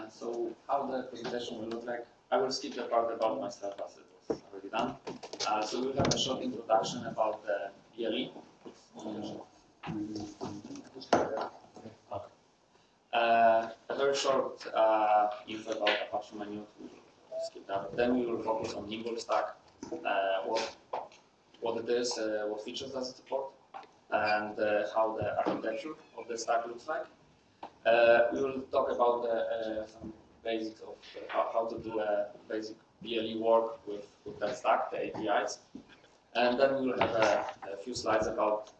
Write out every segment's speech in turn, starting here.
Uh, so how the presentation will look like, I will skip the part about myself as it was already done. Uh, so we'll have a short introduction about the BLE. Uh, a very short uh, info about Apache Mynewt, we'll skip that. Then we will focus on NimBLE Stack, uh, what, what it is, uh, what features does it support, and uh, how the architecture of the stack looks like. Uh, we will talk about the, uh, some basics of uh, how, how to do a basic BLE work with, with that stack, the APIs. And then we will have a, a few slides about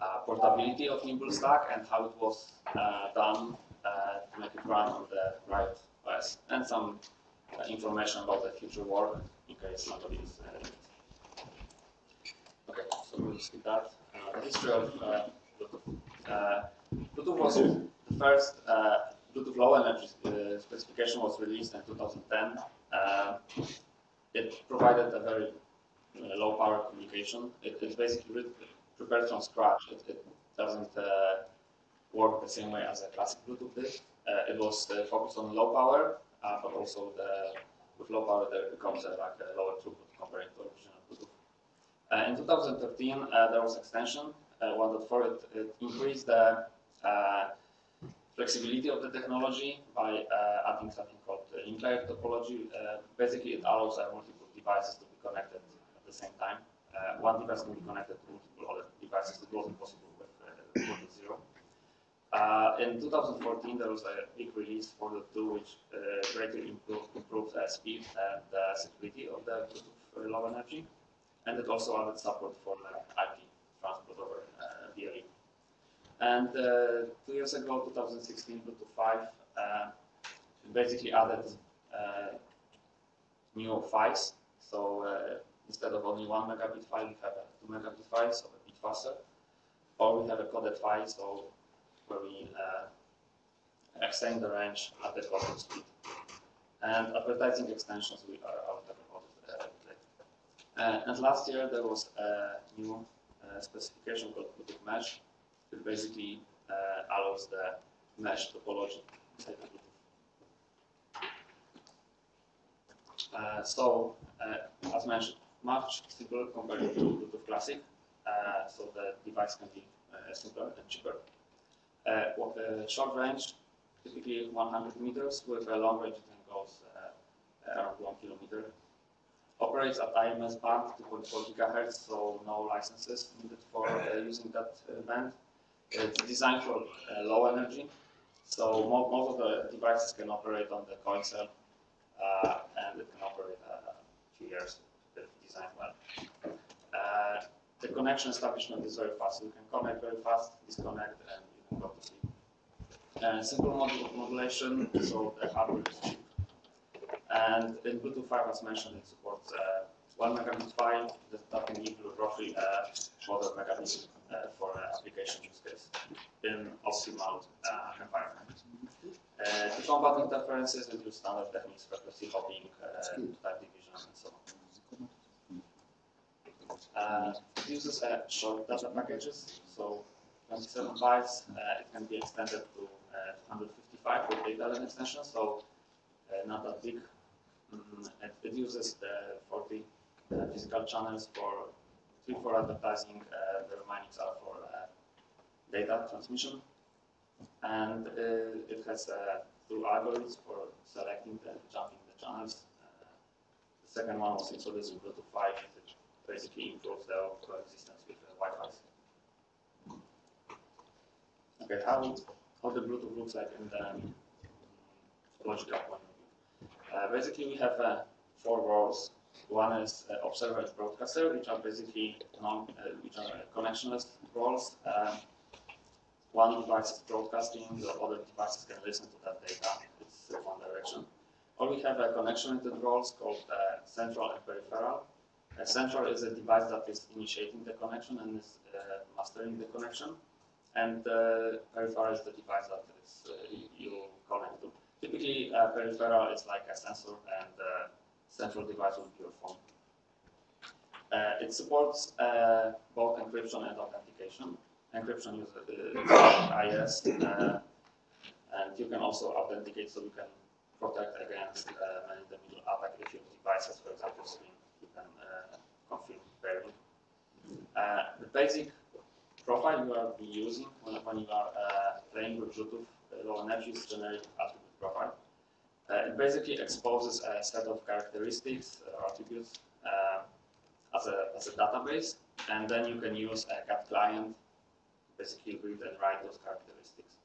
uh, portability of NimBLE Stack and how it was uh, done uh, to make it run on the RIOT OS, and some information about the future work in case somebody is interested. Okay, so we'll skip that. The history of Bluetooth. Was the first uh, Bluetooth Low Energy uh, specification was released in 2010. Uh, it provided a very uh, low power communication. It, it's basically re- prepared from scratch. It, it doesn't uh, work the same way as a classic Bluetooth did. Uh, it was focused on low power, but also the, with low power there becomes uh, like a lower throughput compared to original Bluetooth. In 2013, uh, there was extension uh, 1.4. It, it increased the flexibility of the technology by adding something called link layer topology. Basically, it allows uh, multiple devices to be connected at the same time. One device can be connected to multiple other devices. It wasn't possible with uh, Bluetooth Zero. Uh, in 2014, there was a big release for the two, which uh, greatly improved, improved uh, speed and uh, security of the Bluetooth uh, low energy, and it also added support for uh, IP transport over uh, BLE. And uh, two years ago, 2016, Bluetooth 5, uh, basically added uh, new files. So instead of only one megabit file, we have a two megabit file, so a bit faster. Or we have a coded file, so where we uh, extend the range at the coded speed. And advertising extensions, we are out about it uh, and last year, there was a new specification called Bluetooth Mesh, it basically uh, allows the mesh topology. Uh, so, uh, as mentioned, much simpler compared to Bluetooth Classic. Uh, so the device can be uh, simpler and cheaper. Uh, short range, typically 100 meters, with a long range that goes around 1 kilometer. Operates at ISM band 2.4 gigahertz, so no licenses needed for using that band. It's designed for uh, low energy, so mo- most of the devices can operate on the coin cell, uh, and it can operate uh, a few years if designed well. Uh, the connection establishment is very fast. You can connect very fast, disconnect, and you can go to sleep. Uh, simple mod- modulation, so the hardware is cheap. And in Bluetooth 5, as mentioned, it supports uh, 1 megabit file that, that can give roughly uh, quarter megabit uh, for an application use optimal uh, environment. Uh, to combat interferences, we use standard techniques, frequency hopping, uh, type division, and so on. Uh, it uses uh, short data packages, so 27 bytes. Uh, it can be extended to uh, 155 with data length extension, so uh, not that big. Mm, it, it uses the 40 uh, physical channels for three for advertising, uh, the remaining are for uh, data transmission. And uh, it has uh, two algorithms for selecting the jumping the channels. Uh, the second one was introduced in Bluetooth 5, which basically improves the coexistence with the Wi-Fi. Okay, how, how the Bluetooth looks like in the um, logical point of view. Basically, we have uh, four roles one is uh, observer and broadcaster, which are basically non, uh, which are connectionless roles. One device is broadcasting, the other devices can listen to that data. It's one direction. Or we have a connection-related roles called uh, central and peripheral. Central is a device that is initiating the connection and is uh, mastering the connection. And uh, peripheral is the device that is, uh, you connect to. Typically, uh, peripheral is like a sensor and central device will be your phone. It supports both encryption and authentication. Encryption uses uh, AES, uh, and you can also authenticate, so you can protect against uh, man-in-the-middle attack if your devices, for example, screen, you can uh, confirm pairing. Uh, the basic profile you are using when, when you are uh, playing with Bluetooth low energy is generic attribute profile. It basically exposes a set of characteristics or attributes as, a, as a database, and then you can use a GATT client basically read and write those characteristics.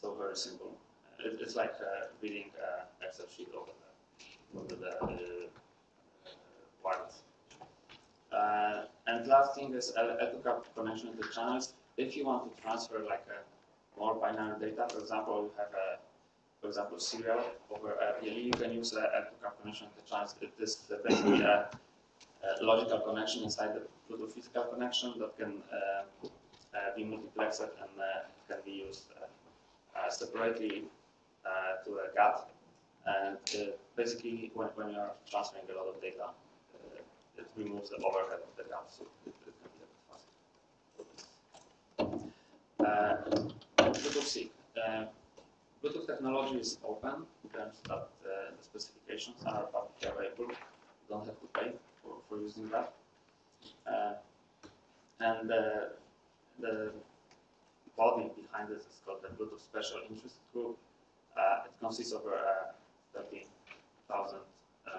So very simple. It, it's like uh, reading uh, Excel sheet over the, over the uh, wireless. Uh, and last thing is L2CAP connection to channels. If you want to transfer like a more binary data, for example, you have a, for example, serial over BLE, you can use a L2CAP connection to channels. It is basically a, a, logical connection inside the physical connection that can uh, uh, be multiplexed and uh, can be used uh, separately to a GATT. And basically, when, when you are transferring a lot of data, it removes the overhead of the GATT, so it, it can be a bit faster. Bluetooth. Bluetooth technology is open in terms that uh, the specifications are publicly available. You don't have to pay for, for using that. Uh, and uh, the body behind this is called the Bluetooth Special Interest Group. Uh, it consists of uh, 30,000 uh,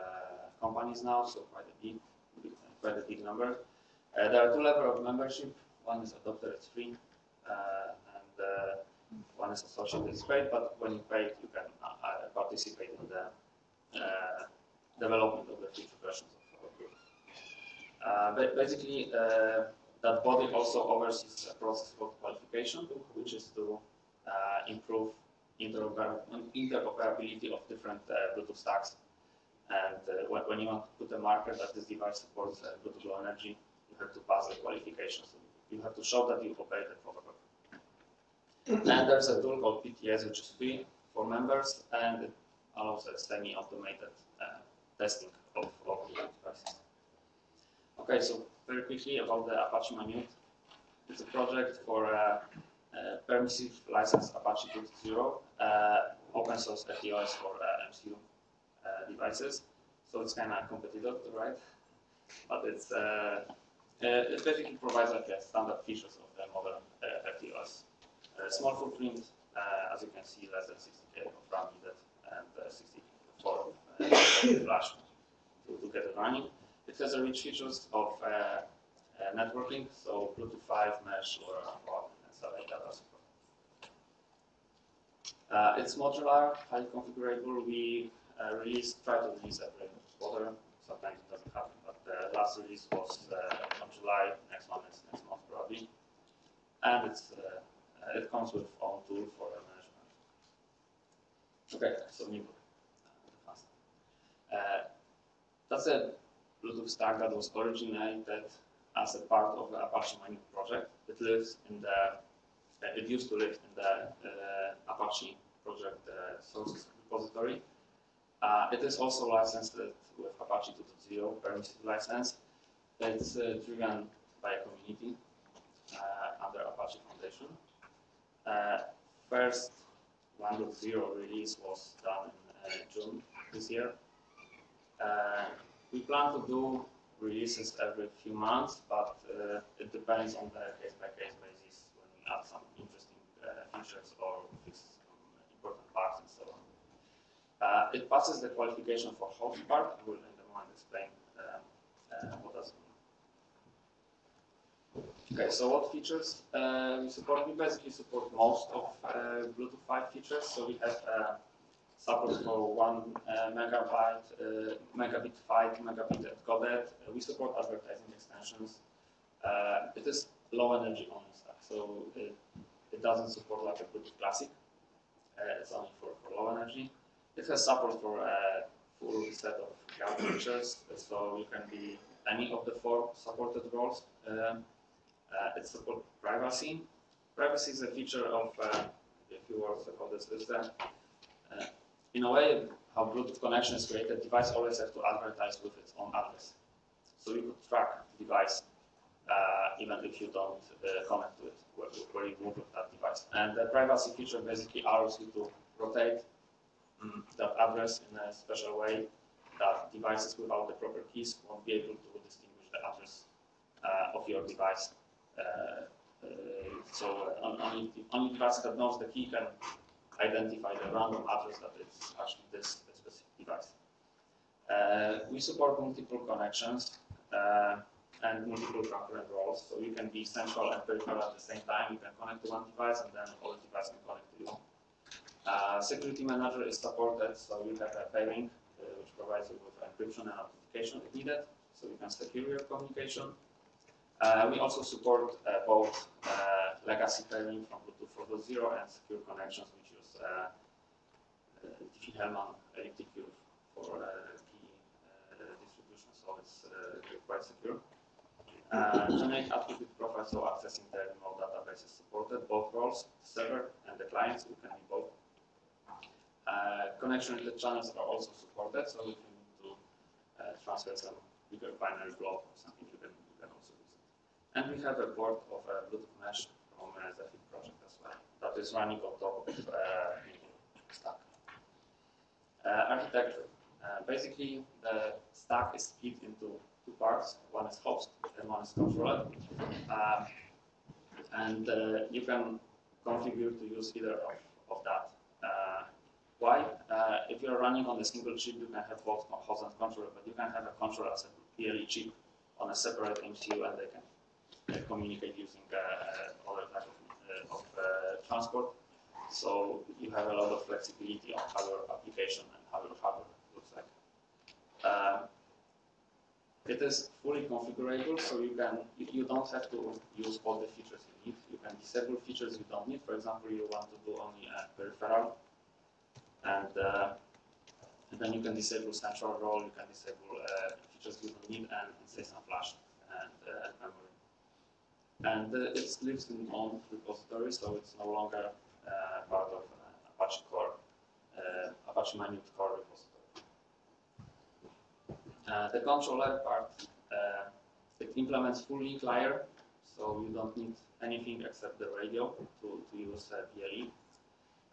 companies now, so quite a big, quite a big number. Uh, there are two levels of membership. One is adopted, it's free, uh, and uh, one is associated, it's paid. But when you pay, you can participate in the development of the future versions of Bluetooth. but basically that body also oversees a process of qualification, which is to uh, improve interoperability of different uh, Bluetooth stacks. And uh, when, when, you want to put a marker that this device supports uh, Bluetooth Low Energy, you have to pass the qualification. So you have to show that you obey the protocol. and there's a tool called PTS, which is free for members, and it allows a semi-automated uh, testing of, of devices. Okay, so very quickly about the Apache Mynewt. It's a project for a, a permissive license Apache 2.0, uh, open source RTOS for uh, MCU uh, devices. So it's kind of competitor, right? But it's uh, it basically provides like standard features of the modern uh, RTOS. small footprint, as you can see, less than 60k of RAM needed and 64 flash to, to get it running. It has a rich features of uh, uh, networking, so Bluetooth 5, mesh, or, or and stuff like that also. Uh, it's modular, highly configurable. We uh, release, try to release every quarter. Sometimes it doesn't happen, but the last release was uh, on July. Next one is next month probably, and it's uh, it comes with own tool for management. Okay, so new. Uh, that's it. Bluetooth was originated as a part of the Apache Mynewt project. It lives in the, uh, it used to live in the uh, Apache project uh, sources repository. Uh, it is also licensed with Apache 2.0 permissive license. It's uh, driven by a community uh, under Apache Foundation. first 1.0 release was done in June this year. We plan to do releases every few months, but uh, it depends on the case-by-case -case basis when we add some interesting uh, features or fix some important bugs and so on. Uh, it passes the qualification for host part. I will in a moment explain uh, uh, what does it mean. Okay, so what features uh, we support? We basically support most of Bluetooth 5 features. So we have support for one uh, megabyte, uh, megabit, five megabit encoded. Uh, we support advertising extensions. Uh, it is low energy only stack, so it, it doesn't support like a Bluetooth Classic. Uh, it's only for, for low energy. It has support for a full set of GATT features, so you can be any of the four supported roles. Um, uh, it supports privacy. Privacy is a feature of a few words about this system in a way, how Bluetooth connection is created, device always has to advertise with its own address. So you could track the device uh, even if you don't uh, connect to it, where, where, you move with that device. And the privacy feature basically allows you to rotate mm, that address in a special way that devices without the proper keys won't be able to distinguish the address uh, of your device. Uh, uh, so only, only device that knows the key can identify the random address that is actually this specific device. Uh, we support multiple connections uh, and multiple concurrent roles, so you can be central and peripheral at the same time. You can connect to one device and then all the devices can connect to you. Uh, security manager is supported, so you have a pairing uh, which provides you with encryption and authentication if needed, so you can secure your communication. Uh, we also support uh, both legacy pairing from Bluetooth 4.0 and secure connections uh, uh, Diffie-Hellman elliptic curve for key uh, distribution, so it's quite secure. Generate attribute profile, so accessing the remote database is supported, both roles, the server and the clients, we can be both. Connection the channels are also supported, so if you need to transfer some bigger binary block or something, you can, you can also use it. And we have a port of a Bluetooth mesh Zephyr project as well, that is running on top of uh, stack. Uh, architecture. Uh, basically, the stack is split into two parts. One is host and one is controller. And uh, you can configure to use either of, of that. Uh, why? Uh, if you're running on a single chip, you can have both host and controller, but you can have a controller as a BLE chip on a separate MCU, and they can communicate using uh, other type of, uh, of uh, transport. So you have a lot of flexibility on how your application and how your hardware looks like. Uh, it is fully configurable, so you can you, don't have to use all the features you need. You can disable features you don't need. For example, you want to do only a peripheral, and, uh, and then you can disable central role. You can disable uh, features you don't need, and say some flash and uh, memory. And uh, it lives in own repository, so it's no longer uh, part of uh, Apache Core, Apache Mynewt Core repository. The controller part, it implements full link layer, so you don't need anything except the radio to, to use uh, BLE.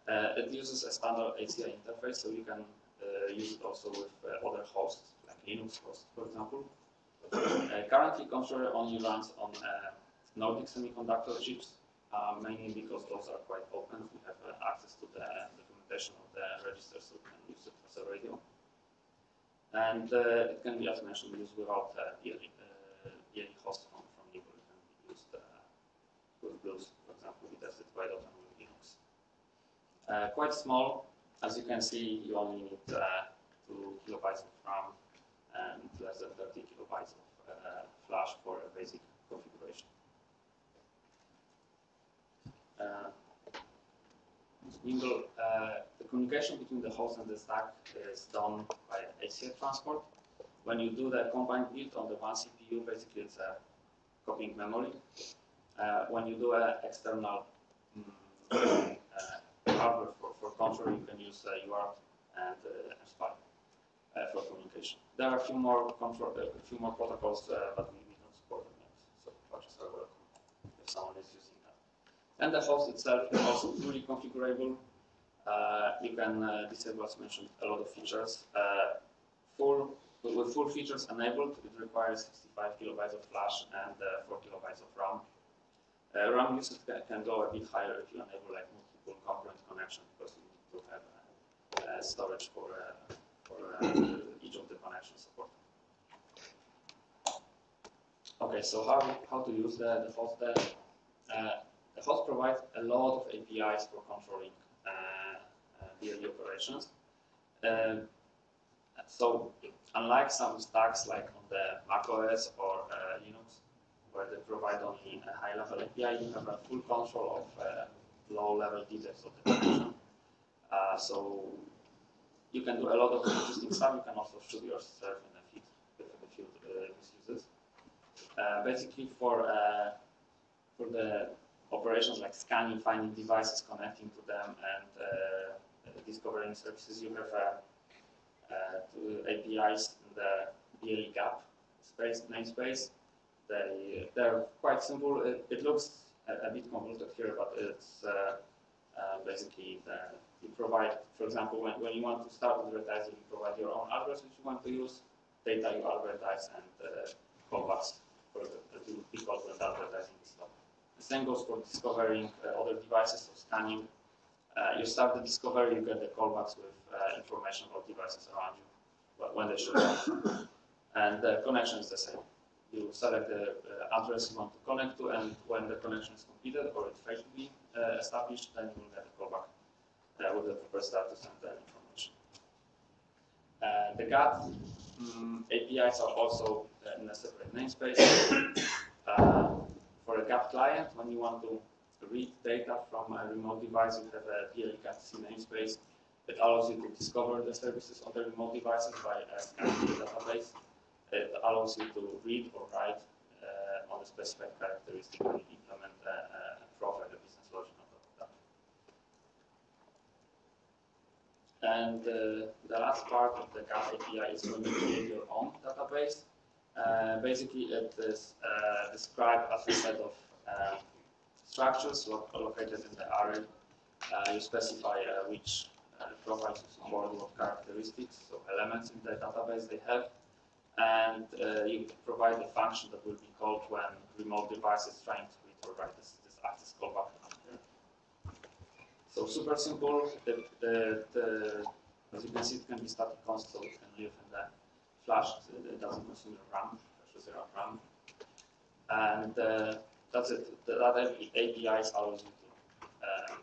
Uh, it uses a standard HCI interface, so you can uh, use it also with uh, other hosts, like Linux hosts, for example. Currently, controller only runs on Nordic semiconductor chips, uh, mainly because those are quite open. We have uh, access to the documentation of the register, so we can use it as a radio. And uh, it can be, as mentioned, used without uh, BLE, uh, BLE host from, from Libra. It can be used uh, with BlueZ, for example. We tested quite often with Linux. Quite small. As you can see, you only need uh, 2 kilobytes of RAM and less than 30 kilobytes of flash for a basic Uh, uh, the communication between the host and the stack is done by HCI transport. When you do the combined build on the one CPU, basically it's a copying memory. Uh, when you do an external mm, uh, hardware for, for control, you can use uh, UART and uh, MSPI uh, for communication. There are a few more control, a few more protocols, uh, but we, we don't support them yet. So patches are welcome if someone is using. And the host itself is also fully configurable. Uh, you can uh, disable, as mentioned, a lot of features. Uh, full with full features enabled, it requires 65 kilobytes of flash and uh, 4 kilobytes of RAM. Uh, RAM usage can, go a bit higher if you enable like multiple concurrent connection because you need to have uh, storage for for each of the connections support. Okay, so how how to use the, the host there? Uh, the host provides a lot of APIs for controlling uh, uh, BLE operations. Um, so unlike some stacks like on the macOS or uh, Linux, where they provide only a high-level API, you have a full control of uh, low-level details of the connection. Uh, so you can do a lot of interesting stuff. You can also shoot yourself in the feet if, if you uh, misuse. Uh, basically, for uh, for the operations like scanning, finding devices, connecting to them, and uh, discovering services, you have uh, uh, APIs in the BLE gap space namespace. They they're quite simple. It, it looks a, a, bit convoluted here, but it's basically, the, you provide, for example, when, when you want to start advertising, you provide your own address which you want to use, data you advertise, and uh, for the, the people when advertising same goes for discovering uh, other devices or scanning. Uh, you start the discovery, you get the callbacks with uh, information about devices around you wh- when they should up. and the connection is the same. You select the uh, address you want to connect to, and when the connection is completed or it fails to be uh, established, then you will get a callback with the proper status and the information. Uh, the GATT mm, APIs are also in a separate namespace. Uh, a GATT client, when you want to read data from a remote device, you have a BLE namespace that allows you to discover the services on the remote devices by scanning the database. It allows you to read or write uh, on the specified characteristic and implement a, a profile, a business logic on top of that. And uh, the last part of the GAP API is when you create your own database. Uh, basically, it is uh, described as a set of uh, structures lo- located in the array. Uh, you specify uh, which profiles you support, what characteristics, so elements in the database they have, and you provide a function that will be called when remote device is trying to read or write this, this access callback. So super simple. The, the, the, as you can see, it can be static const, so it can live in the flash. It doesn't consume the RAM, precious zero RAM. And uh, that's it. The, that APIs allows you to uh,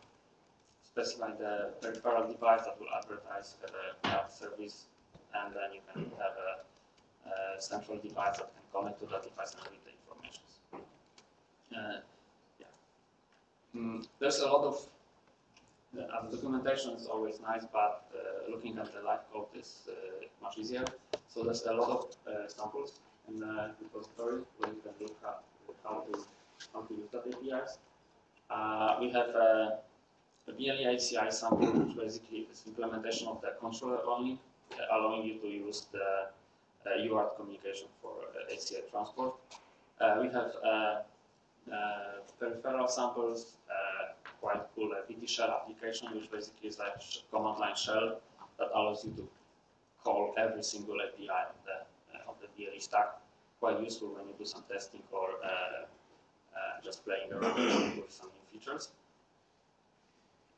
specify the peripheral device that will advertise the cloud service, and then you can have a, a central device that can connect to that device and read the information. Uh, yeah. Mm, there's a lot of the uh, documentation is always nice, but uh, looking at the live code is uh, much easier. So there's a lot of uh, examples in the repository where you can look at how to how to use that APIs. Uh, we have a, a BLE HCI sample, which basically is implementation of the controller only, uh, allowing you to use the uh, UART communication for uh, HCI transport. Uh, we have uh, uh, peripheral samples, uh, quite cool uh, BTshell application, which basically is like command line shell that allows you to call every single API of the, uh, of the BLE stack. Quite useful when you do some testing or uh, uh, just playing around with some new features.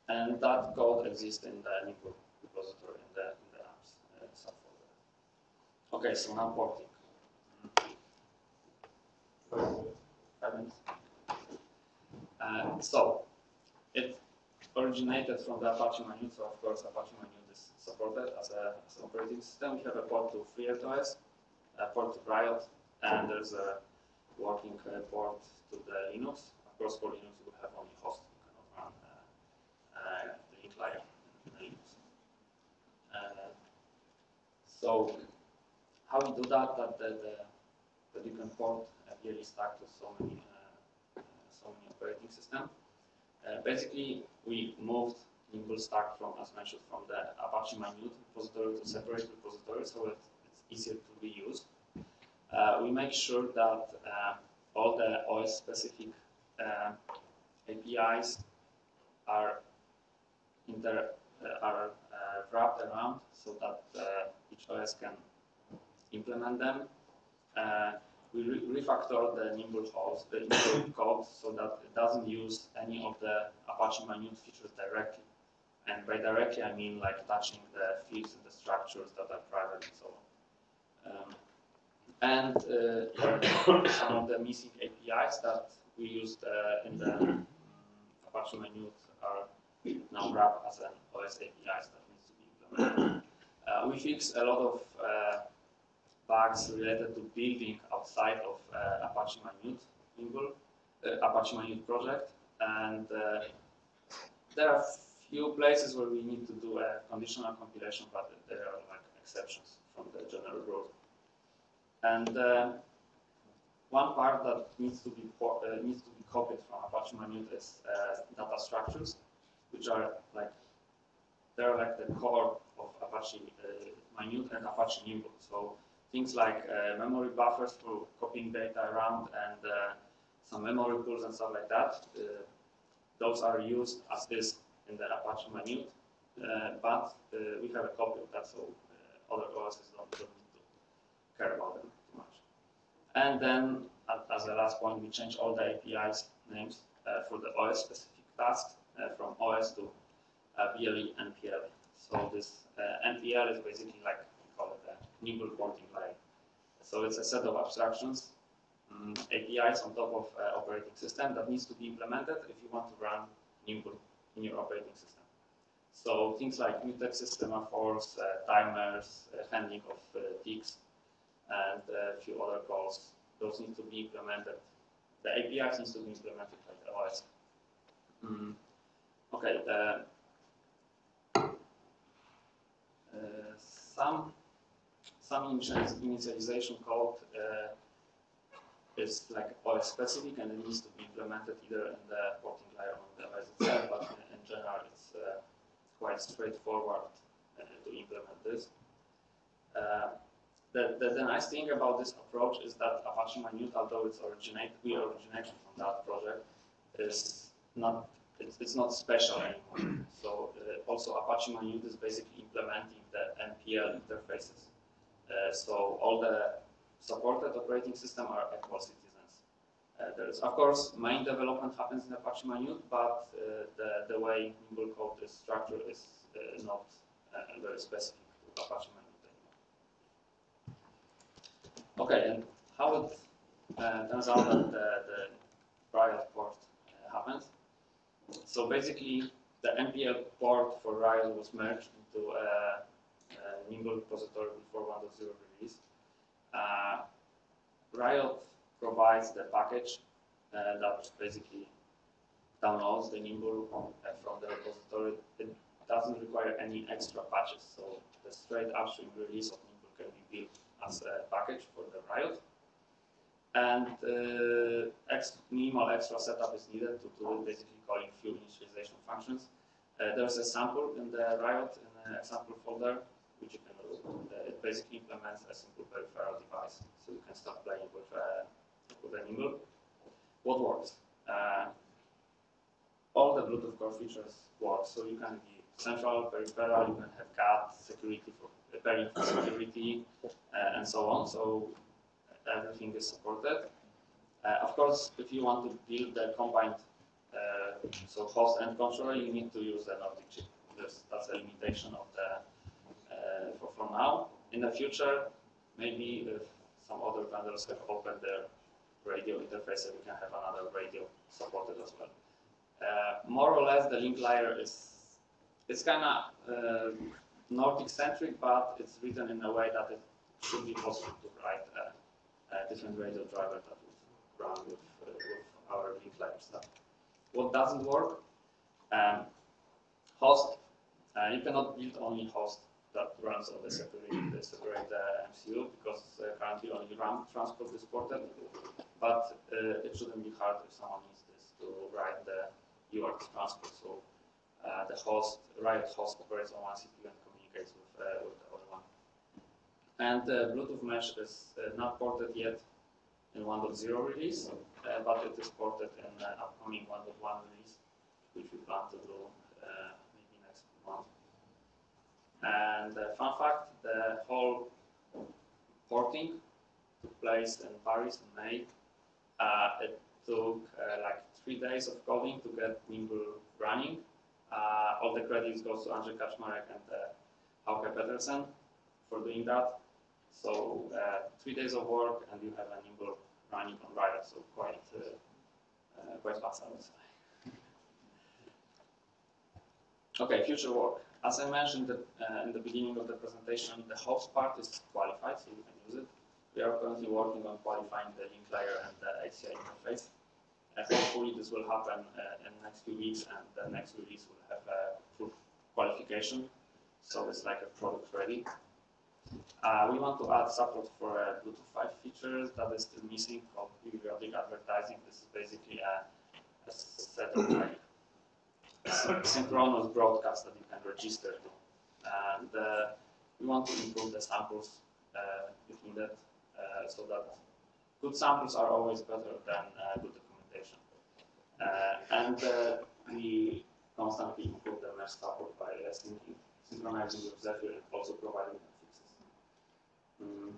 And that code exists in the NimBLE repository in the, in the apps uh, subfolder. Okay, so now porting. Uh, so, it originated from the Apache so of course Apache Mynewt supported as, a, as an operating system. We have a port to FreeRTOS, a port to RIOT, and there's a working uh, port to the Linux. Of course, for Linux, we have only host, you cannot run uh, uh, the layer in Linux. Uh, so, how we do that, that, the, the, that you can port a BLE stack to so many, uh, so many operating systems. Basically, we moved NimBLE stack from, as mentioned, from the Apache Mynewt repository to separate repository, so that it's easier to be used. Uh, we make sure that uh, all the OS-specific uh, APIs are inter uh, are uh, wrapped around so that uh, each OS can implement them. We re- refactor the NimBLE host, the NimBLE code, so that it doesn't use any of the Apache Mynewt features directly. And by directly, I mean like touching the fields and the structures that are private and so on. Um, and uh, some of the missing APIs that we used uh, in the um, Apache Mynewt are now wrapped as an OS APIs that needs to be implemented. Uh, we fix a lot of uh, bugs related to building outside of uh, Apache Mynewt uh, Apache Mynewt project, and there are few places where we need to do a conditional compilation, but there are like exceptions from the general rule. And uh, one part that needs to be uh, needs to be copied from Apache Mynewt is uh, data structures, which are like they're like the core of Apache uh, Mynewt and Apache NimBLE. So things like uh, memory buffers for copying data around and uh, some memory pools and stuff like that. Those are used as is in the Apache Mynewt, uh, but uh, we have a copy of that, so uh, other OSs don't, don't need to care about them too much. And then, as a last point, we change all the APIs names for the OS specific tasks from OS to BLE NPL. So this uh, NPL is basically like we call it a NimBLE porting layer. So it's a set of abstractions, um, APIs on top of uh, operating system that needs to be implemented if you want to run NimBLE in your operating system. So things like mutex system force, uh, timers, uh, handling of uh, ticks, and a few other calls, those need to be implemented. The APIs needs to be implemented by the OS. Mm. Okay, some some initialization code uh, is like OS specific and it needs to be implemented either in the porting layer on the OS itself, but in, in general it's uh, quite straightforward uh, to implement this. Uh, the, the, the, nice thing about this approach is that Apache Mynewt, although it's originate, we originated from that project, is not it's, it's not special anymore. So uh, also Apache Mynewt is basically implementing the NPL interfaces. Uh, so all the supported operating system are equal citizens. Uh, there is, of course, main development happens in Apache Mynewt, but uh, the, the way NimBLE code is structured is uh, not uh, very specific to Apache Mynewt anymore. Okay, and how it turns out that the, the RIOT port happens. So basically, the NPL port for RIOT was merged into a, a NimBLE repository before 1.0 release. Uh, Riot provides the package uh, that basically downloads the NimBLE uh, from the repository. It doesn't require any extra patches, so the straight upstream release of NimBLE can be built as a package for the RIOT and uh, ex minimal extra setup is needed to do basically calling few initialization functions. Uh, there's a sample in the RIOT in the example folder, which you can look. Uh, it basically implements a simple peripheral device, so you can start playing with uh, with a NimBLE. What works? Uh, all the Bluetooth core features work, so you can be central, peripheral, you can have GATT, security for pairing for security, uh, and so on. So everything is supported. Uh, of course, if you want to build the combined uh, so host and controller, you need to use an Nordic chip. There's, that's a limitation of the uh, for, for now. In the future, maybe if some other vendors have opened their radio interface, we can have another radio supported as well. Uh, more or less, the link layer is it's kind of uh, Nordic centric, but it's written in a way that it should be possible to write a different radio driver that would run with, uh, with our link layer stuff. What doesn't work? Um, host. Uh, you cannot build only host that runs on the separate, the separate uh, MCU because currently only RAM transport is ported. But uh, it shouldn't be hard if someone needs this to write the UART transport. So the host, RIOT host operates on one CPU and communicates with, with the other one. And Bluetooth mesh is not ported yet in 1.0 release, uh, but it is ported in the upcoming 1.1 release, which we plan to do uh, maybe next month. And uh, fun fact, the whole porting took place in Paris in May. Uh, it took uh, like three days of coding to get NimBLE running. Uh, all the credits goes to Andrzej Kaczmarek and uh, Hauke Petersen for doing that. So uh, three days of work and you have a NimBLE running on RIOT, so quite uh, uh, quite fast, I would say. Okay, future work. As I mentioned uh, in the beginning of the presentation, the host part is qualified, so you can use it. We are currently working on qualifying the link layer and the HCI interface. Uh, hopefully this will happen uh, in the next few weeks and the next release will have a full qualification. So it's like a product ready. Uh, we want to add support for a Bluetooth 5 feature that is still missing called periodic advertising. This is basically a, a set of like synchronous broadcasts that you can register to. And uh, we want to improve the samples uh, needed uh, so that good samples are always better than uh, good. Uh, and we constantly improve the mesh support by uh, syncing, synchronizing with Zephyr and also providing fixes. Mm.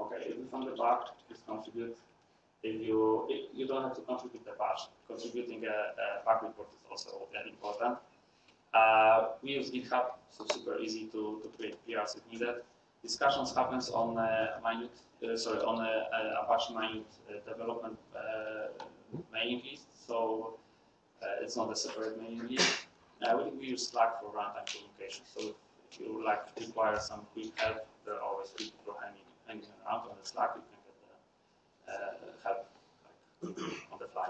Okay, if you found the bug, please contribute. If you if you don't have to contribute the patch, contributing a, a bug report is also very important. Uh, we use GitHub, so super easy to, to create PRs if needed. Discussions happens on uh, Mynewt, uh, sorry, on a, a Apache Mynewt uh, development uh, mailing list, so uh, it's not a separate mailing list. Uh, we, we use Slack for runtime communication, so if, you like to require some quick help, there are always people hanging, hanging around on the Slack, you can get the uh, help like, on the fly.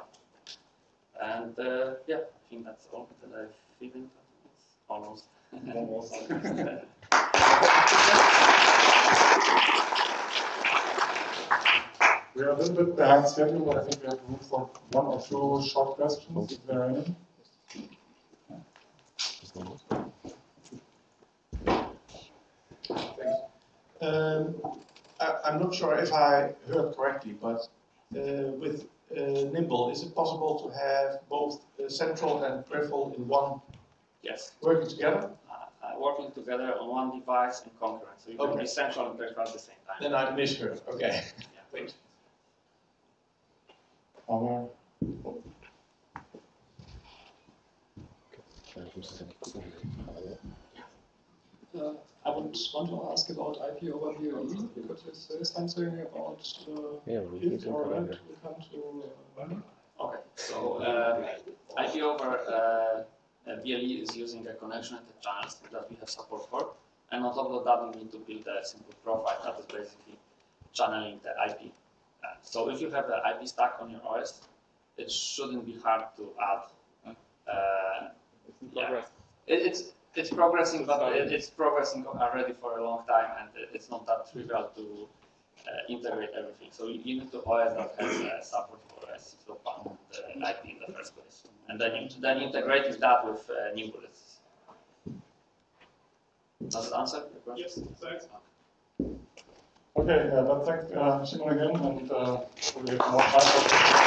And uh, yeah, I think that's all that I've feeling. Almost. Almost. We are a little bit behind schedule, but I think we have room for one or two short questions, if there are any. Thanks. Um, I, I'm not sure if I heard correctly, but uh, with uh, NimBLE, is it possible to have both uh, central and peripheral in one Yes. working together? Uh, uh, working together on one device and concurrent, so you can Okay. be central and peripheral at the same time. Then I misheard. Okay. Yeah. Thanks. Other, Uh, I would want to ask about IP over BLE. Could you say something about uh, Yeah, we if can or when cover to come to uh. Okay, so uh, IP over uh, uh, BLE is using a connection at the channels that we have support for. And on top of that, we need to build a simple profile that is basically channeling the IP. So if you have the IP stack on your OS, it shouldn't be hard to add. Uh, yeah. It, it's it's progressing, but it, it's progressing already for a long time, and it, it's not that trivial to uh, integrate everything. So you, you need to OS that has uh, support for uh, 6LoWPAN and uh, IP in the first place, and then then integrating that with uh, NimBLE. is- Does it answer your question? Yes, thanks. okay, uh, but thank uh, Szymon again, and uh, we'll get more time.